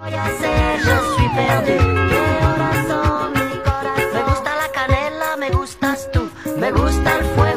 voy a hacer? Yo soy perdu. Mi corazón, mi corazón. Me gusta la canela, me gustas tú. Me gusta el fuego.